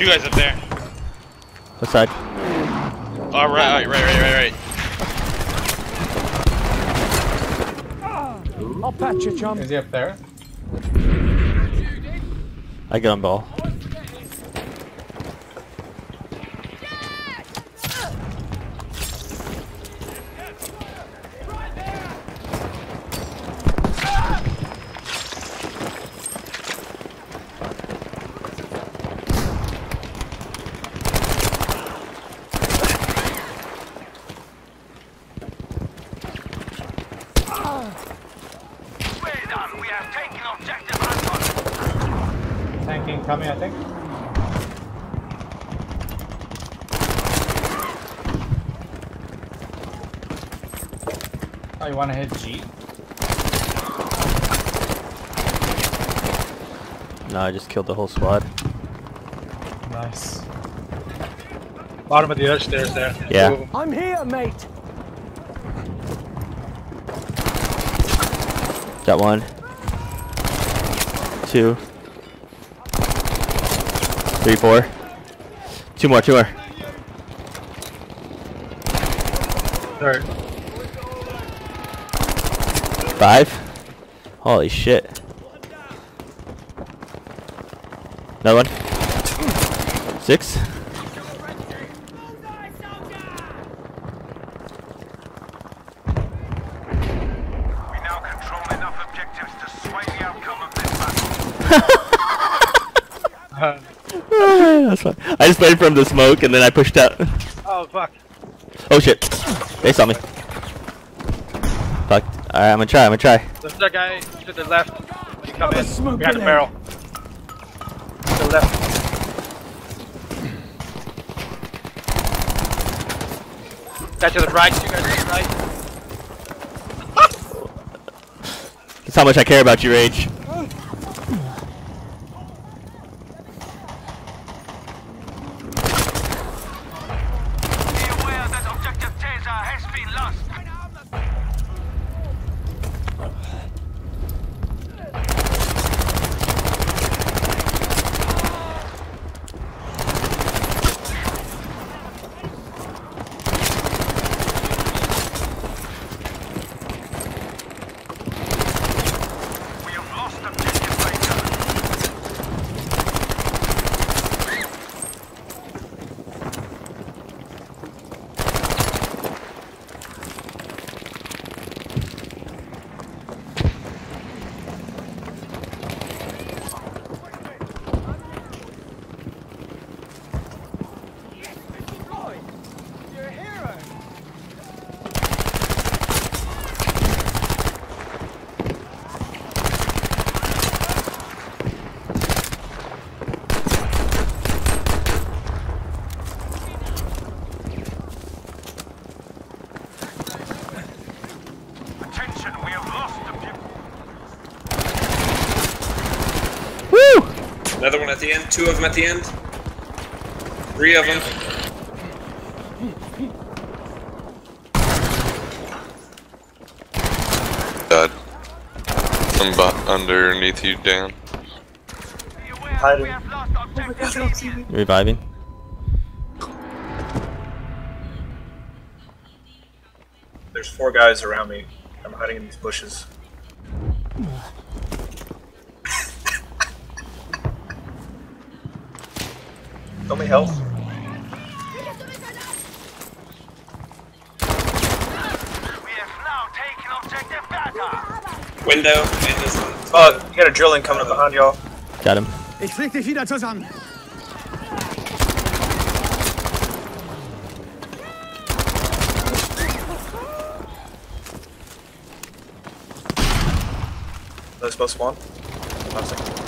Two guys up there. What side? Oh, All right, right, right, right, right. I'll patch you, chum. Is he up there? I gun ball. Anton. Tanking coming, I think. Oh, you wanna hit G? No, I just killed the whole squad. Nice. Bottom of the other stairs there. Yeah. Two. I'm here, mate. Got one. Two. Three, four. Two more, two more. Third. Five. Holy shit. Another one. Six. We now control enough objectives to sway the outcome of this battle. That's fine. I just waited for him to smoke and then I pushed out. Oh fuck. Oh shit. They saw me. Fuck. Alright, I'm gonna try, I'm gonna try. There's that guy to the left. When you come in, smoke behind the barrel. To the left. Guy to the right. Two guys to the right. That's how much I care about you, Rage. Lost objective Another one at the end. Two of them at the end. Three of them. Dad. I'm underneath you, Dan. Be aware that we have lost objective Alien. Reviving. There's four guys around me. I'm hiding in these bushes. Tell me health. We have now taken objective Beta. Window. And this one. Oh, you got a drilling coming up behind y'all. Got him. Ich krieg dich wieder zusammen. Are they supposed to spawn? Nothing.